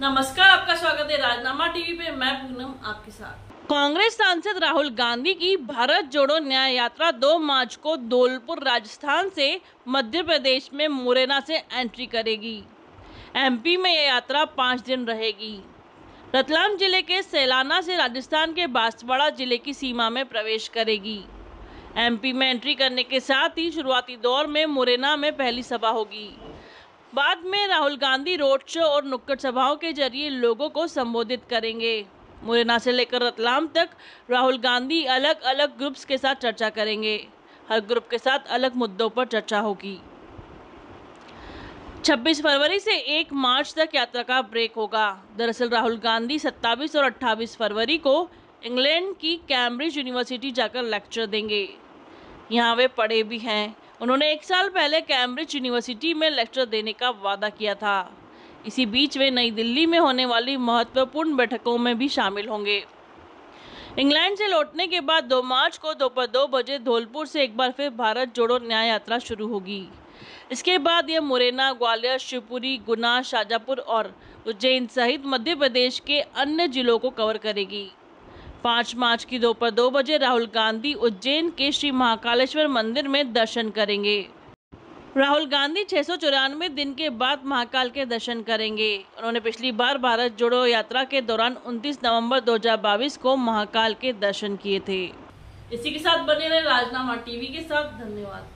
नमस्कार, आपका स्वागत है राजनामा टीवी पे। मैं पूनम, आपके साथ। कांग्रेस सांसद राहुल गांधी की भारत जोड़ो न्याय यात्रा 2 मार्च को धौलपुर, राजस्थान से मध्य प्रदेश में मुरैना से एंट्री करेगी। एमपी में यह यात्रा पाँच दिन रहेगी। रतलाम ज़िले के सैलाना से राजस्थान के बांसवाड़ा ज़िले की सीमा में प्रवेश करेगी। एमपी में एंट्री करने के साथ ही शुरुआती दौर में मुरैना में पहली सभा होगी। बाद में राहुल गांधी रोड शो और नुक्कड़ सभाओं के ज़रिए लोगों को संबोधित करेंगे। मुरैना से लेकर रतलाम तक राहुल गांधी अलग अलग ग्रुप्स के साथ चर्चा करेंगे। हर ग्रुप के साथ अलग मुद्दों पर चर्चा होगी। 26 फरवरी से 1 मार्च तक यात्रा का ब्रेक होगा। दरअसल राहुल गांधी 27 और 28 फरवरी को इंग्लैंड की कैम्ब्रिज यूनिवर्सिटी जाकर लेक्चर देंगे। यहाँ वे पढ़े भी हैं। उन्होंने एक साल पहले कैम्ब्रिज यूनिवर्सिटी में लेक्चर देने का वादा किया था। इसी बीच वे नई दिल्ली में होने वाली महत्वपूर्ण बैठकों में भी शामिल होंगे। इंग्लैंड से लौटने के बाद 2 मार्च को दोपहर दो बजे धौलपुर से एक बार फिर भारत जोड़ो न्याय यात्रा शुरू होगी। इसके बाद यह मुरैना, ग्वालियर, शिवपुरी, गुना, शाजापुर और उज्जैन सहित मध्य प्रदेश के अन्य जिलों को कवर करेगी। पाँच मार्च की दोपहर दो बजे राहुल गांधी उज्जैन के श्री महाकालेश्वर मंदिर में दर्शन करेंगे। राहुल गांधी चौरानवे दिन के बाद महाकाल के दर्शन करेंगे। उन्होंने पिछली बार भारत जोड़ो यात्रा के दौरान 29 नवंबर 2022 को महाकाल के दर्शन किए थे। इसी के साथ बने रहे राजनामा टीवी के साथ, धन्यवाद।